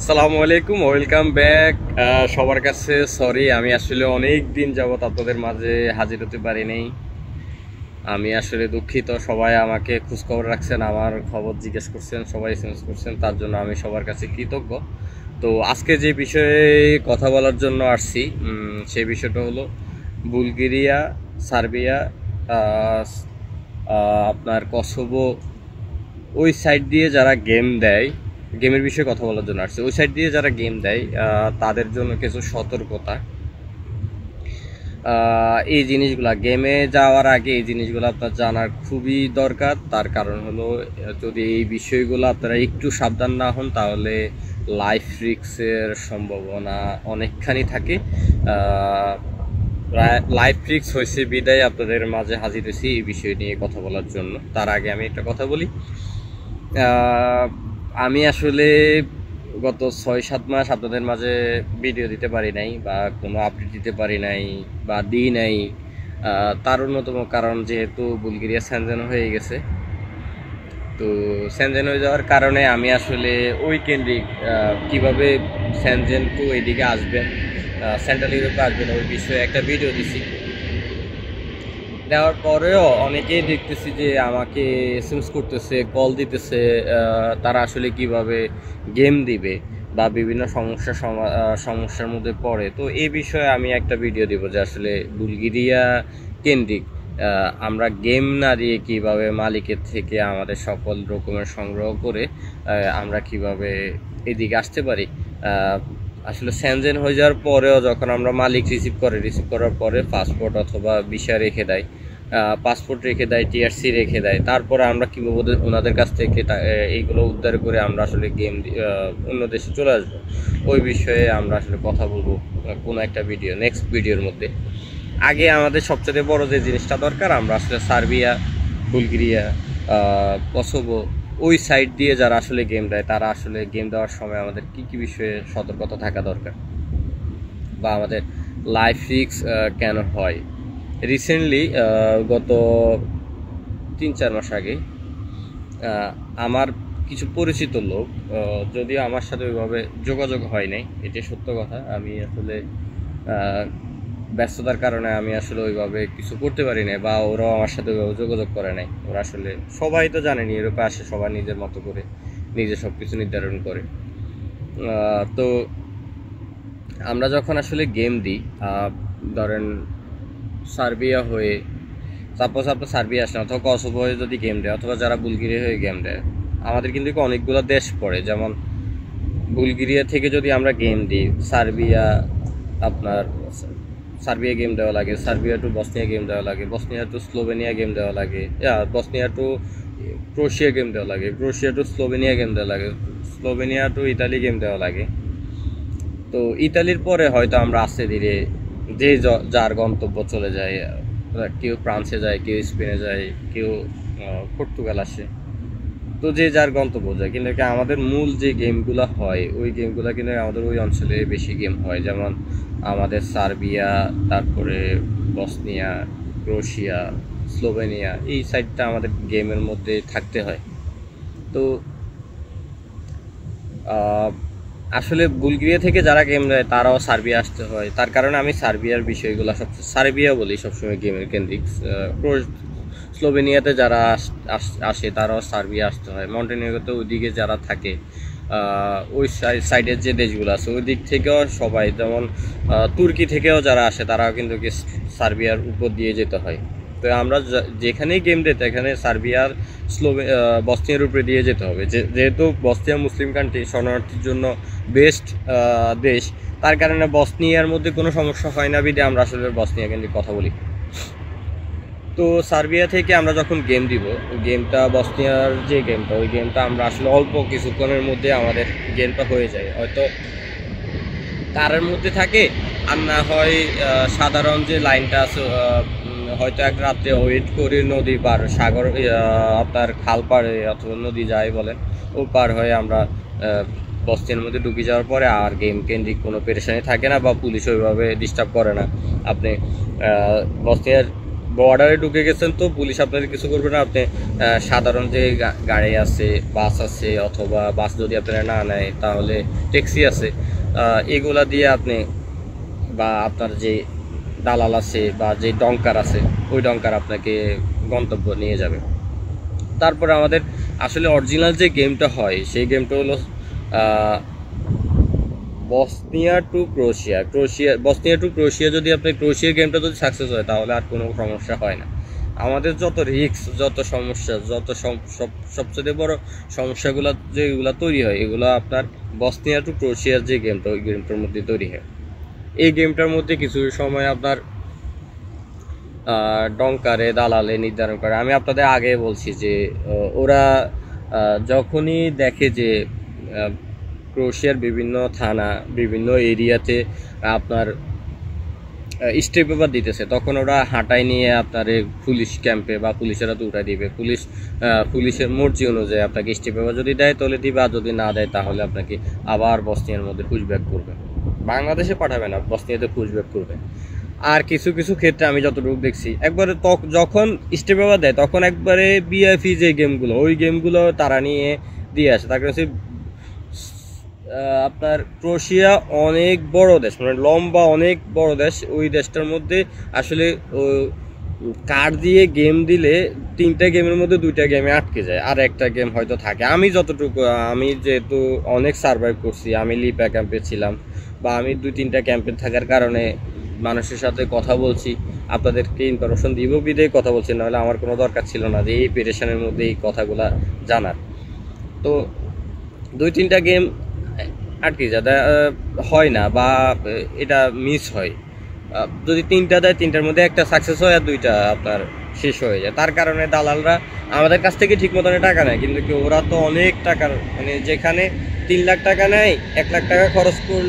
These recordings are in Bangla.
আসসালামু আলাইকুম, ওয়েলকাম ব্যাক। সবার কাছে সরি, আমি আসলে অনেক দিন যাবত আপনাদের মাঝে হাজির হতে পারিনি আমি আসলে দুঃখিত, সবাই আমাকে খোঁজখবর রাখছেন, আমার খবর জিজ্ঞেস করছেন, সবাই এসএমএস করছেন, তার জন্য আমি সবার কাছে কৃতজ্ঞ। তো আজকে যে বিষয়ে কথা বলার জন্য আসছি সেই বিষয়টা হলো বুলগেরিয়া, সার্বিয়া আপনার কসোভো, ওই সাইড দিয়ে যারা গেম দেয় গেমের বিষয়ে কথা বলার জন্য আসছে। ওই সাইড দিয়ে যারা গেম দেয় তাদের জন্য কিছু সতর্কতা। এই জিনিসগুলা গেমে যাওয়ার আগে এই জিনিসগুলো আপনার জানার খুবই দরকার। তার কারণ হলো, যদি এই বিষয়গুলো আপনারা একটু সাবধান না হন, তাহলে লাইফ রিক্সের সম্ভাবনা অনেকখানি থাকে। লাইফ রিক্স হয়েছে বিদায়, আপনাদের মাঝে হাজির হয়েছি এই বিষয় নিয়ে কথা বলার জন্য। তার আগে আমি একটা কথা বলি। আমি আসলে গত ছয়, সাত মাস আপনাদের মাঝে ভিডিও দিতে পারি নাই বা কোনো আপডেট দিতে পারি নাই বা দিই নাই। তার অন্যতম কারণ যেহেতু বুলগেরিয়া স্যানজেন হয়ে গেছে। তো স্যানজেন হয়ে যাওয়ার কারণে আমি আসলে ওই কেন্দ্রিক কীভাবে স্যানজেন টু এদিকে আসবেন সেন্ট্রাল ইউরোপে আসবেন, ওই বিষয়ে একটা ভিডিও দিছি। দেওয়ার পরেও অনেকেই দেখতেছি যে আমাকে এসএমএস করতেছে কল দিতেছে তারা আসলে কীভাবে গেম দিবে বা বিভিন্ন সমস্যা সমস্যার মধ্যে পড়ে। তো এই বিষয়ে আমি একটা ভিডিও দিব যে আসলে বুলগেরিয়া কেন্দ্রিক আমরা গেম না দিয়ে কীভাবে মালিকের থেকে আমাদের সকল রকমের সংগ্রহ করে আমরা কীভাবে এদিকে আসতে পারি আসলে স্যানজেন হয়ে যাওয়ার পরেও যখন আমরা মালিক রিসিভ করে রিসিভ করার পরে পাসপোর্ট অথবা ভিসা রেখে দেয় পাসপোর্ট রেখে দেয় টিআরসি রেখে দেয়, তারপরে আমরা কীভাবে ওনাদের কাছ থেকে এইগুলো উদ্ধার করে আমরা আসলে গেম অন্য দেশে চলে আসব। ওই বিষয়ে আমরা আসলে কথা বলব কোনো একটা ভিডিও নেক্সট ভিডিওর মধ্যে। আগে আমাদের সবচেয়ে বড় যে জিনিসটা দরকার, আমরা আসলে সার্বিয়া, বুলগেরিয়া কসোভো ওই সাইড দিয়ে যারা আসলে গেম দেয়, তারা আসলে গেম দেওয়ার সময় আমাদের কি কি বিষয়ে সতর্কতা থাকা দরকার? বা আমাদের লাইফ রিক্স কেন হয়? রিসেন্টলি গত তিন চার মাস আগে আমার কিছু পরিচিত লোক যদিও আমার সাথে ওইভাবে যোগাযোগ হয় নাই এটি সত্য কথা। আমি আসলে ব্যস্ততার কারণে আমি আসলে ওইভাবে কিছু করতে পারি নাই বা ওরাও আমার সাথে ওইভাবে যোগাযোগ করে নাই। ওরা আসলে সবাই তো জানেনি ইউরোপে আসে সবাই নিজের মতো করে, নিজে সব কিছু নির্ধারণ করে। তো আমরা যখন আসলে গেম দিই ধরেন সার্বিয়া হয়ে সাপোজ আপনার সার্বিয়া আসে না অথবা কসোভো হয়ে যদি গেম দেয়, অথবা যারা বুলগেরিয়া হয়ে গেম দেয়, আমাদের কিন্তু অনেকগুলো দেশ পড়ে। যেমন বুলগেরিয়া থেকে যদি আমরা গেম দিই, সার্বিয়া, আপনার সার্বিয়া গেম দেওয়া লাগে, সার্বিয়া টু বসনিয়া গেম দেওয়া লাগে, বসনিয়া টু স্লোভেনিয়া গেম দেওয়া লাগে বসনিয়া টু ক্রোশিয়া গেম দেওয়া লাগে ক্রোশিয়া টু স্লোভেনিয়া গেম দেওয়া লাগে, স্লোভেনিয়া টু ইতালি গেম দেওয়া লাগে। তো ইতালির পরে হয়তো আমরা আস্তে ধীরে যে যার গন্তব্য চলে যায় কেউ ফ্রান্সে যায়, কেউ স্পেনে যায়, কেউ পর্তুগাল আসে। তো যে যার গন্তব্য যায়, কিন্তু আমাদের মূল যে গেমগুলো হয়, ওই গেমগুলো কিন্তু আমাদের ওই অঞ্চলে বেশি গেম হয়। যেমন আমাদের সার্বিয়া, তারপরে বসনিয়া, ক্রোশিয়া, স্লোভেনিয়া, এই সাইডটা আমাদের গেমের মধ্যে থাকতে হয়। তো আসলে বুলগেরিয়া থেকে যারা গেম দেয় তারাও সার্বিয়া আসতে হয়। তার কারণে আমি সার্বিয়ার বিষয়গুলো সব, সার্বিয়া বলি সবসময় গেমের কেন্দ্রিক। স্লোভেনিয়াতে যারা আস- তারাও সার্বিয়া আসতে হয়। মন্টেনিগোতে ওইদিকে যারা থাকে ওই সাই- সাইডের যে দেশগুলো আছে, ওই দিক থেকেও সবাই, যেমন তুর্কি থেকেও যারা আসে, তারাও কিন্তু সার্বিয়ার উপর দিয়ে যেতে হয়। তো আমরা যেখানেই গেম দিই এখানে সার্বিয়ার, স্লোভে বসনিয়ার উপরে দিয়ে যেতে হবে। যেহেতু বসনিয়া মুসলিম কান্ট্রি শরণার্থীর জন্য বেস্ট দেশ, তার কারণে বসনিয়ার মধ্যে কোনো সমস্যা হয় না, বিদে আমরা আসলে বসনিয়া কেন্দ্রিক কথা বলি। তো সার্বিয়া থেকে আমরা যখন গেম দিব গেমটা বসনিয়ার যে গেমটা ওই গেমটা আমরা আসলে অল্প কিছুক্ষণের মধ্যে আমাদের গেমটা হয়ে যায়। হয়তো কারের মধ্যে থাকে আর না হয় সাধারণ যে লাইনটা আছে হয়তো এক রাত্রে ওয়েট করে নদী পার সাগর আপনার খাল পাড়ে অথবা নদী যায় বলেন ও পার হয়ে আমরা বস্তির মধ্যে ঢুকে যাওয়ার পরে আর গেম কেন্দ্রিক কোনো পেরেশানি থাকে না বা পুলিশ ওইভাবে ডিস্টার্ব করে না। আপনি আহ, বস্তিয়ার বর্ডারে ঢুকে গেছেন তো পুলিশ আপনাদের কিছু করবে না? আপনি সাধারণ যে গাড়ি আছে, বাস আছে, অথবা বাস যদি আপনারা না নেয়, তাহলে ট্যাক্সি আছে এগুলা দিয়ে আপনি বা আপনার যে দালাল আছে বা যে ডঙ্কার আছে, ওই ডঙ্কার আপনাকে গন্তব্য নিয়ে যাবে। তারপরে আমাদের আসলে অরিজিনাল যে গেমটা হয়, সেই গেমটা হলো Bosnia to Croatia. Croatia Bosnia to Croatia যদি আপনি ক্রোশিয়ার গেমটা যদি সাকসেস হয়, তাহলে আর কোনো সমস্যা হয় না। আমাদের যত রিস্ক যত সমস্যা, যত সবচেয়ে বড় সমস্যাগুলো যেগুলো তৈরি হয়, এগুলো আপনার বসনিয়া টু ক্রোশিয়ার যে গেমটা ওই গেমটার মধ্যে তৈরি হয়। এই গেমটার মধ্যে কিছু সময় আপনার ডঙ্কারে দালালে নির্ধারণ করে। আমি আপনাদের আগে বলছি যে ওরা যখনই দেখে যে ক্রোশিয়ার বিভিন্ন থানা বিভিন্ন এরিয়াতে আপনার স্টে পেপার দিতেছে। তখন ওরা হাঁটাই নিয়ে আপনার পুলিশ ক্যাম্পে বা পুলিশেরা উঠাই দিবে। পুলিশ পুলিশের মর্জি অনুযায়ী আপনাকে স্টে পেপার যদি দেয় তাহলে দিবে। আর যদি না দেয় তাহলে আপনাকে আবার বসনিয়ার মধ্যে পুশব্যাক করবে। বাংলাদেশে পাঠাবে না বসনিয়াতে পুশব্যাক করবে। আর কিছু কিছু ক্ষেত্রে আমি যতটুকু দেখছি একবারে যখন স্টে পেপার দেয় তখন একবারে বিএফি যে গেমগুলো ওই গেমগুলো তারা নিয়ে দিয়ে আসে। তার আহ, আপনার ক্রোশিয়া অনেক বড় দেশ মানে লম্বা অনেক বড় দেশ। ওই দেশটার মধ্যে আসলে কার্ড দিয়ে গেম দিলে তিনটা গেমের মধ্যে দুইটা গেমে আটকে যায়, আর একটা গেম হয়তো থাকে। আমি যতটুকু, আমি যেহেতু অনেক সার্ভাইভ করছি, আমি লিপা ক্যাম্পে ছিলাম, বা আমি দুই তিনটা ক্যাম্পে থাকার কারণে মানুষের সাথে কথা বলছি, আপনাদেরকে ইনফরমেশন দিব বিদেয় কথা বলছি, নাহলে আমার কোনো দরকার ছিল না যে এই পেরেশানের মধ্যে এই কথাগুলা জানার। তো দুই তিনটা গেম যায় তা, হয় না বা এটা মিস হয়। যদি তিনটা দেয় তিনটার মধ্যে একটা সাকসেস হয় আর দুইটা আপনার শেষ হয়ে যায়। তার কারণে দালালরা আমাদের কাছ থেকে ঠিক মতন টাকা নেয় কিন্তু কি ওরা তো অনেক টাকার মানে যেখানে তিন লাখ টাকা নেয় এক লাখ টাকা খরচ কর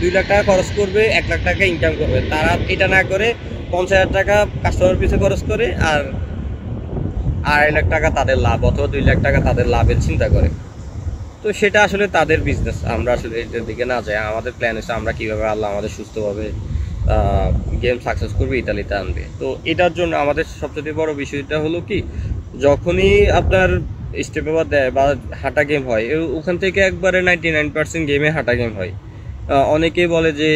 দুই লাখ টাকা খরচ করবে এক লাখ টাকা ইনকাম করবে। তারা এটা না করে পঞ্চাশ হাজার টাকা কাস্টমার পিছু খরচ করে আর আড়াই লাখ টাকা তাদের লাভ অথবা দুই লাখ টাকা তাদের লাভের চিন্তা করে। তো সেটা আসলে তাদের বিজনেস আমরা আসলে এটার দিকে না যাই। আমাদের প্ল্যান হচ্ছে আমরা কীভাবে আল্লাহ আমাদের সুস্থভাবে গেম সাকসেস করবে ইতালিতে আনবে। তো এটার জন্য আমাদের সবচেয়ে বড় বিষয়টা হলো কি যখনই আপনার স্টেপ ওভার দেয় বা হাঁটা গেম হয় ওখান থেকে একবারে নাইনটি নাইন পার্সেন্ট গেমে হাঁটা গেম হয়। আহ, অনেকেই বলে যে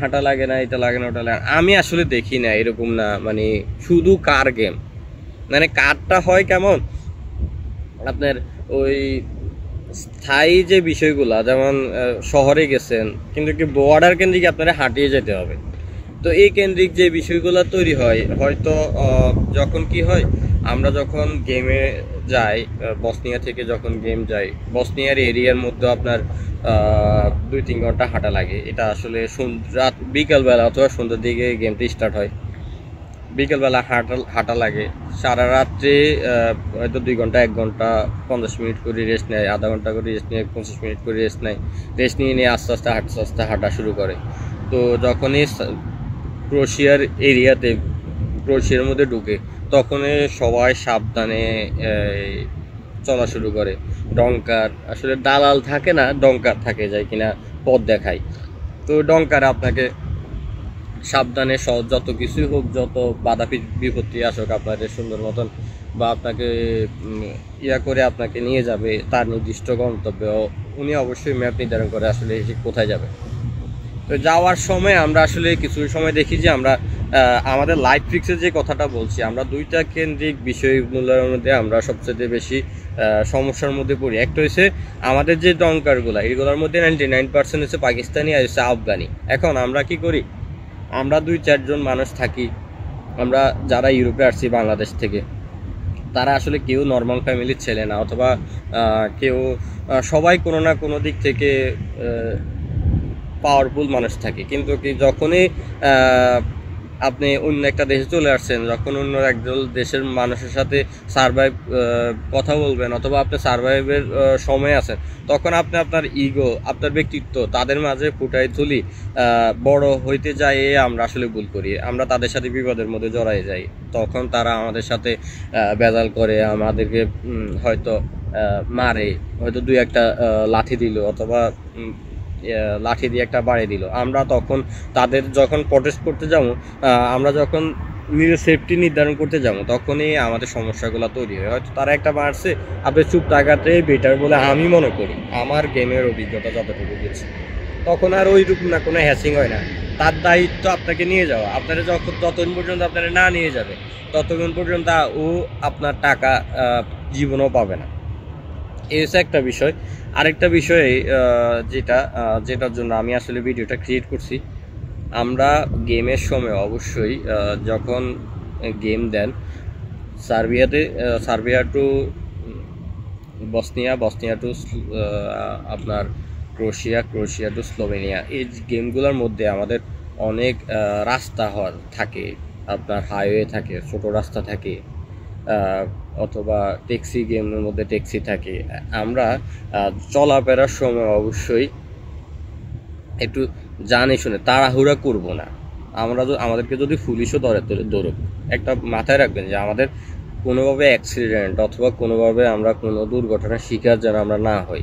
হাঁটা লাগে না এটা লাগে না ওটা লাগে। আমি আসলে দেখি না এরকম না মানে শুধু কার গেম মানে কারটা হয় কেমন? আপনার ওই স্থায়ী যে বিষয়গুলা, যেমন শহরে গেছেন, কিন্তু কি বর্ডার কেন্দ্রিক আপনারা হাঁটিয়ে যেতে হবে? তো এই কেন্দ্রিক যে বিষয়গুলো তৈরি হয়, হয়তো যখন কি হয়, আমরা যখন গেমে যাই বসনিয়া থেকে যখন গেম যাই, বসনিয়ার এরিয়ার মধ্যে আপনার দুই তিন ঘণ্টা হাঁটা লাগে। এটা আসলে রাত, বিকালবেলা অথবা সন্ধ্যার দিকে গেমটা স্টার্ট হয়। বিকেলবেলা হাঁটা হাঁটা লাগে। সারা রাত্রে হয়তো দুই ঘণ্টা, এক ঘণ্টা, পঞ্চাশ মিনিট করে রেস্ট নেয়, আধা ঘণ্টা করে রেস্ট নেয়, পঁচিশ মিনিট করে রেস্ট নেয়। রেস্ট নিয়ে নিয়ে আস্তে আস্তে, হাঁটতে আস্তে হাঁটা শুরু করে। তো যখনই ক্রোশিয়ার এরিয়াতে, ক্রোশিয়ার মধ্যে ঢুকে, তখনই সবাই সাবধানে চলা শুরু করে। ডঙ্কার আসলে দালাল থাকে না ডঙ্কার থাকে যায় কিনা পথ দেখায়। তো ডঙ্কার আপনাকে সাবধানে, সহজ, যত কিছুই হোক, যত বাধা বিপত্তি আসুক আপনাদের সুন্দর মতন, বা আপনাকে ইয়া করে আপনাকে নিয়ে যাবে তার নির্দিষ্ট গন্তব্যে, উনি অবশ্যই ম্যাপ নির্ধারণ করে আসলে সে কোথায় যাবে। তো যাওয়ার সময় আমরা আসলে কিছু সময় দেখি যে আমরা আমাদের লাইফ ফিক্সের যে কথাটা বলছি, আমরা দুইটা কেন্দ্রিক বিষয়গুলোর মধ্যে আমরা সবচেয়ে বেশি সমস্যার মধ্যে পড়ি। একটা হচ্ছে আমাদের যে ডঙ্কারগুলো এগুলোর মধ্যে নাইনটি নাইন পার্সেন্ট হচ্ছে পাকিস্তানি আর হচ্ছে আফগানি। এখন আমরা কি করি? আমরা দুই চারজন মানুষ থাকি। আমরা যারা ইউরোপে আসছি, বাংলাদেশ থেকে, তারা আসলে কেউ নর্মাল ফ্যামিলির ছেলে না, অথবা কেউ সবাই কোনো না কোনো দিক থেকে পাওয়ারফুল মানুষ থাকে। কিন্তু কি যখনই আপনি অন্য একটা দেশে চলে আসছেন, যখন অন্য একদল দেশের মানুষের সাথে সার্ভাইভ কথা বলবেন অথবা আপনি সার্ভাইভের সময় আছেন, তখন আপনি আপনার ইগো আপনার ব্যক্তিত্ব তাদের মাঝে ফুটাই তুলি বড় হইতে যাই আমরা আসলে ভুল করি, আমরা তাদের সাথে বিপদের মধ্যে জড়াই যাই, তখন তারা আমাদের সাথে বেজাল করে আমাদেরকে হয়তো মারে, হয়তো দুই একটা লাঠি দিল অথবা লাঠি দিয়ে একটা বাড়ি দিল। আমরা তখন তাদের যখন প্রটেস্ট করতে যাব আমরা যখন নিজের সেফটি নির্ধারণ করতে যাব, তখনই আমাদের সমস্যাগুলো তৈরি হয়। হয়তো তারা একটা মারছে, আপনি চুপ টাকাতে বেটার বলে আমি মনে করি। আমার গেমের অভিজ্ঞতা যতটুকু গেছে তখন আর ওই রকম না, কোনো হ্যাসিং হয় না। তার দায়িত্ব আপনাকে নিয়ে যাওয়া। আপনারা যখন যতক্ষণ পর্যন্ত আপনারা না নিয়ে যাবে ততক্ষণ পর্যন্ত ও আপনার টাকা জীবনও পাবে না। এই একটা বিষয়। আরেকটা বিষয় যেটা যেটার জন্য আমি আসলে ভিডিওটা ক্রিয়েট করছি, আমরা গেমের সময় অবশ্যই যখন গেম দেন, সার্বিয়াতে Serbia to Bosnia Bosnia to আপনার ক্রোশিয়া ক্রোশিয়া টু স্লোভেনিয়া, এই গেমগুলোর মধ্যে আমাদের অনেক রাস্তা থাকে, আপনার হাইওয়ে থাকে, ছোট রাস্তা থাকে অথবা ট্যাক্সি গেমের মধ্যে ট্যাক্সি থাকে। আমরা চলাফেরার সময় অবশ্যই একটু জানে শুনে তাড়াহুড়া করব না। আমরা আমাদেরকে যদি পুলিশও ধরে ধরুক, একটা মাথায় রাখবেন যে আমাদের কোনোভাবে অ্যাক্সিডেন্ট অথবা কোনোভাবে আমরা কোনো দুর্ঘটনার শিকার যেন আমরা না হই।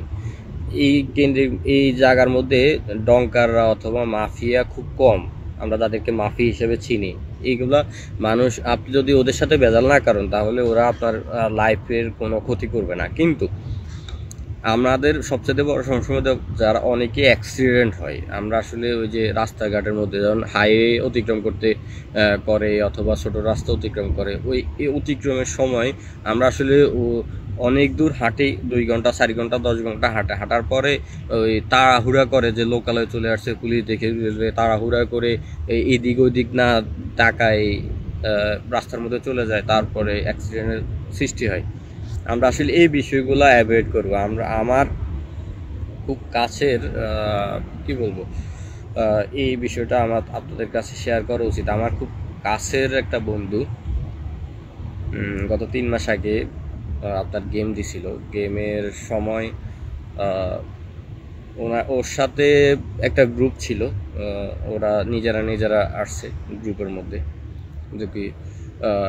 এই কেন্দ্রিক এই জায়গার মধ্যে ডঙ্কাররা অথবা মাফিয়া খুব কম। আমরা তাদেরকে মাফি হিসেবে চিনি। এইগুলা মানুষ আপনি যদি ওদের সাথে বেজাল না করেন, তাহলে ওরা আপনার লাইফের কোনো ক্ষতি করবে না। কিন্তু আমাদের সবচেয়ে বড় সমস্যা যারা অনেকে অ্যাক্সিডেন্ট হয়, আমরা আসলে ওই যে রাস্তাঘাটের মধ্যে যেমন হাইওয়ে অতিক্রম করতে করে অথবা ছোট রাস্তা অতিক্রম করে, ওই অতিক্রমের সময় আমরা আসলে অনেক দূর হাঁটি, দুই ঘণ্টা, চারি ঘণ্টা, দশ ঘণ্টা হাঁটে। হাঁটার পরে ওই তাড়াহুড়া করে যে লোকালয়ে চলে আসছে পুলিশ দেখে তাড়াহুড়া করে এদিক ওদিক না টাকায় রাস্তার মধ্যে চলে যায়, তারপরে অ্যাক্সিডেন্টের সৃষ্টি হয়। আমরা আসলে এই বিষয়গুলো অ্যাভয়েড করব। আমরা, আমার খুব কাছের কি বলব এই বিষয়টা আমার আপনাদের কাছে শেয়ার করা উচিত। আমার খুব কাছের একটা বন্ধু গত তিন মাস আগে আপনার গেম দিছিল। গেমের সময় আহ, ওনা- ওর সাথে একটা গ্রুপ ছিল। ওরা নিজেরা নিজেরা আসছে গ্রুপের মধ্যে। কি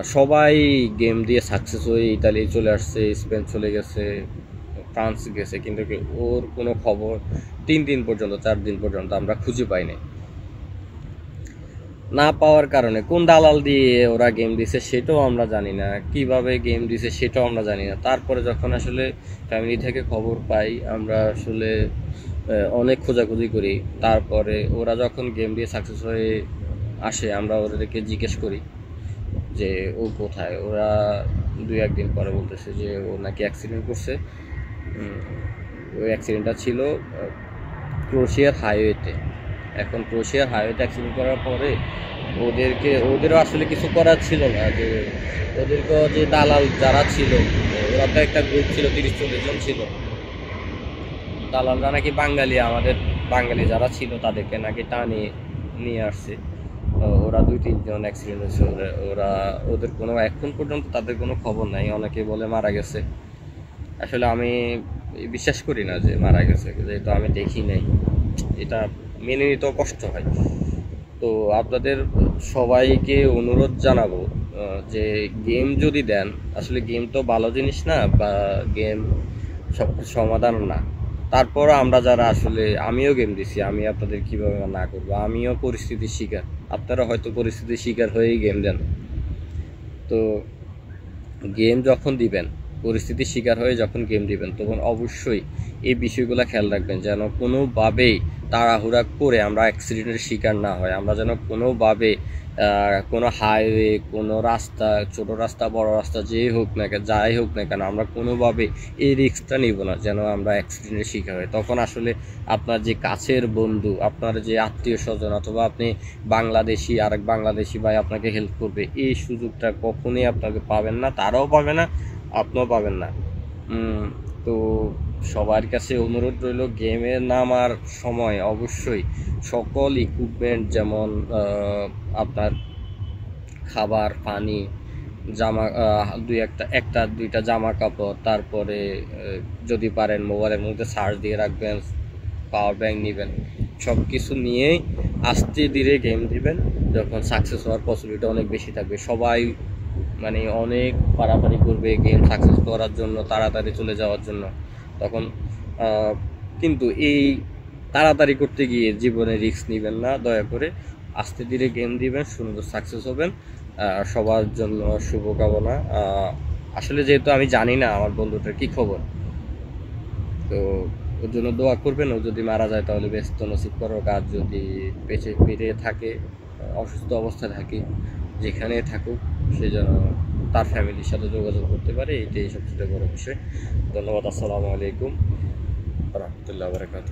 সবাই গেম দিয়ে সাকসেস হয়ে ইতালি চলে আসছে স্পেন চলে গেছে ফ্রান্স গেছে। কিন্তু ওর কোনো খবর তিন দিন পর্যন্ত চার দিন পর্যন্ত আমরা খুঁজে পাই নাই। না পাওয়ার কারণে। কোন দালাল দিয়ে ওরা গেম দিছে সেটাও আমরা জানি না। কীভাবে গেম দিছে সেটাও আমরা জানি না। তারপরে যখন আসলে ফ্যামিলি থেকে খবর পাই, আমরা আসলে অনেক খোঁজাখুঁজি করি। তারপরে ওরা যখন গেম দিয়ে সাকসেস হয়ে আসে, আমরা ওদেরকে জিজ্ঞেস করি যে, ও কোথায়? ওরা দুই একদিন পরে বলতেছে যে, ও নাকি অ্যাক্সিডেন্ট করছে। ওই অ্যাক্সিডেন্টটা ছিল ক্রোশিয়ার হাইওয়েতে এখন ক্রোশিয়ার হাইওয়েতে অ্যাক্সিডেন্ট করার পরে ওদেরকে, ওদেরও আসলে কিছু করার ছিল না, যে ওদেরকে যে দালাল যারা ছিল, ওরা তো একটা গ্রুপ ছিল, তিরিশ চল্লিশ জন ছিল। দালালরা নাকি বাঙালি, আমাদের বাঙালি যারা ছিল তাদেরকে নাকি টানে নিয়ে আসছে। ওরা দুই তিনজন অ্যাক্সিডেন্ট হয়েছে ওরা, ওদের কোনো, এখন পর্যন্ত তাদের কোনো খবর নাই, অনেকে বলে মারা গেছে। আসলে আমি বিশ্বাস করি না যে মারা গেছে, যেহেতু আমি দেখি নাই। এটা মেনে নিতেও কষ্ট হয়। তো আপনাদের সবাইকে অনুরোধ জানাব যে গেম যদি দেন, আসলে গেম তো ভালো জিনিস না বা গেম সব সমাধান না। তারপর আমরা যারা আসলে, আমিও গেম দিছি, আমি আপনাদের কীভাবে না করব, আমিও পরিস্থিতির শিকার। আপনারা হয়তো পরিস্থিতির শিকার হয়েই গেম দেন। তো গেম যখন দিবেন পরিস্থিতির শিকার হয়ে যখন গেম দিবেন তখন অবশ্যই এই বিষয়গুলো খেয়াল রাখবেন যেন কোনোভাবেই তাড়াহুড়া করে আমরা অ্যাক্সিডেন্টের শিকার না হয় আমরা যেন কোনোভাবে কোনো হাইওয়ে কোনো রাস্তা, ছোট রাস্তা, বড় রাস্তা যেই হোক না কেন, যাই হোক না কেন, আমরা কোনোভাবে এই রিস্কটা নিব না যেন আমরা অ্যাক্সিডেন্টের শিকার হই। তখন আসলে আপনার যে কাছের বন্ধু, আপনার যে আত্মীয় স্বজন অথবা আপনি বাংলাদেশি, আরেক বাংলাদেশি ভাই আপনাকে হেল্প করবে, এই সুযোগটা কখনোই আপনাকে পাবেন না, তারাও পাবে না আপনিও পাবেন না। তো সবার কাছে অনুরোধ রইল, গেমে নামার সময় অবশ্যই সকল ইকুইপমেন্ট যেমন আপনার খাবার, পানি, জামা দুই একটা একটা, দুইটা জামা কাপড় তারপরে যদি পারেন মোবাইলের মধ্যে চার্জ দিয়ে রাখবেন পাওয়ার ব্যাংক নেবেন সব কিছু নিয়েই আস্তে ধীরে গেম দিবেন, যখন সাকসেস হওয়ার পসিবিলিটি অনেক বেশি থাকবে। সবাই মানে অনেক পারাপারি করবে গেম সাকসেস করার জন্য, তাড়াতাড়ি চলে যাওয়ার জন্য। তখন কিন্তু এই তাড়াতাড়ি করতে গিয়ে জীবনে রিস্ক নেবেন না, দয়া করে। আস্তে ধীরে গেম দিবেন, সুন্দর সাকসেস হবেন সবার জন্য শুভকামনা। আসলে যেহেতু আমি জানি না আমার বন্ধুটার কি খবর, তো ওর জন্য দোয়া করবেন, ও যদি মারা যায় তাহলে ব্যস্ত নসিব করো। কাজ যদি বেঁচে ফিরে থাকে, অসুস্থ অবস্থায় থাকে যেখানে থাকুক, সে যেন তার ফ্যামিলির সাথে যোগাযোগ করতে পারে, এটাই সবচেয়ে বড় বিষয়। ধন্যবাদ, আসসালামু আলাইকুম। রহমতুল্লাহ বারকাত